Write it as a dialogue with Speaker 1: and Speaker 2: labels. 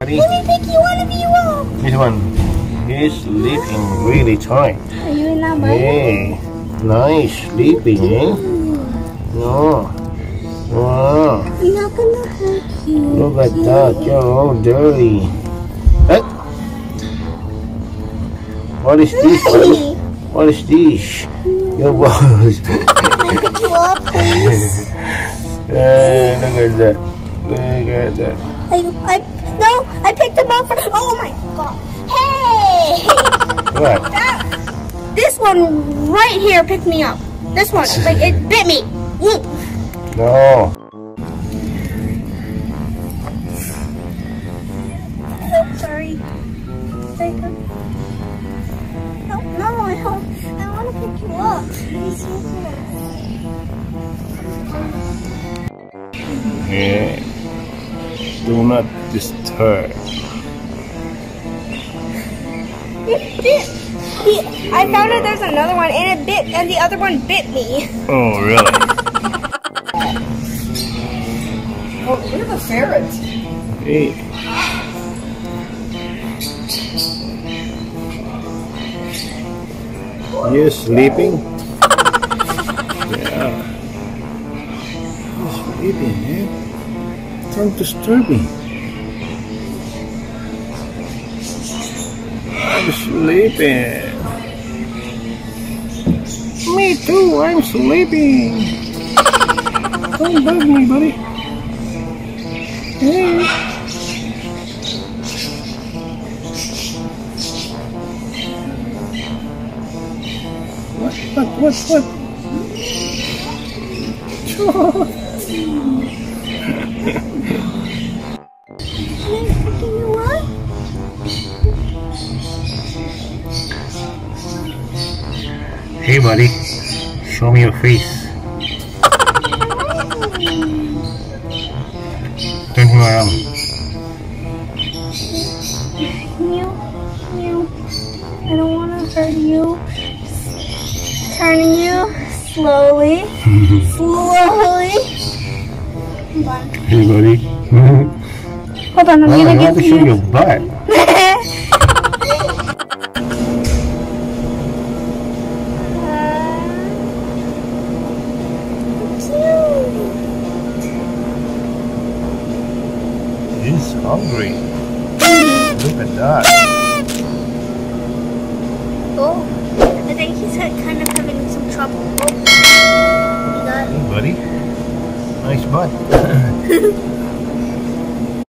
Speaker 1: Let me pick you one of you up.
Speaker 2: this one. He's sleeping really tight.
Speaker 1: Are you in that mud?
Speaker 2: Hey, nice sleeping, eh? No. Wow.
Speaker 1: I'm not gonna hurt you.
Speaker 2: Look at that, you're all dirty. Hey. What is this? What is this? Your balls.
Speaker 1: Pick you up, please.
Speaker 2: Eh, look at that. Look at that.
Speaker 1: I, I, no, I picked him up. For, oh my god. Hey!
Speaker 2: What?
Speaker 1: That, this one right here picked me up. This one, like it bit me. Mm.
Speaker 2: No.
Speaker 1: Oh, sorry. No, no, I don't. I want to pick you up.
Speaker 2: Yeah. Do not disturb.
Speaker 1: It bit. He, I found out there's another one, and it bit, and the other one bit me.
Speaker 2: Oh, really?
Speaker 3: Oh, look at the ferret.
Speaker 2: Hey. You sleeping? Yeah. You're sleeping, eh? Don't disturb me. I'm sleeping. Me too, I'm sleeping. Don't bug me, buddy. Hey. What, what, what, Hey, buddy. Show me your face. Turn him around.
Speaker 1: Meow, meow. I don't want to hurt you. Turning you slowly, slowly.
Speaker 2: Hey, buddy.
Speaker 1: Hold on, I'm
Speaker 2: Oh, I
Speaker 1: gonna
Speaker 2: want
Speaker 1: give
Speaker 2: to show
Speaker 1: you.
Speaker 2: your butt. He's hungry. Look at that.
Speaker 1: Oh, I think he's kind of having some trouble. Oh,
Speaker 2: Hey, buddy. Nice butt.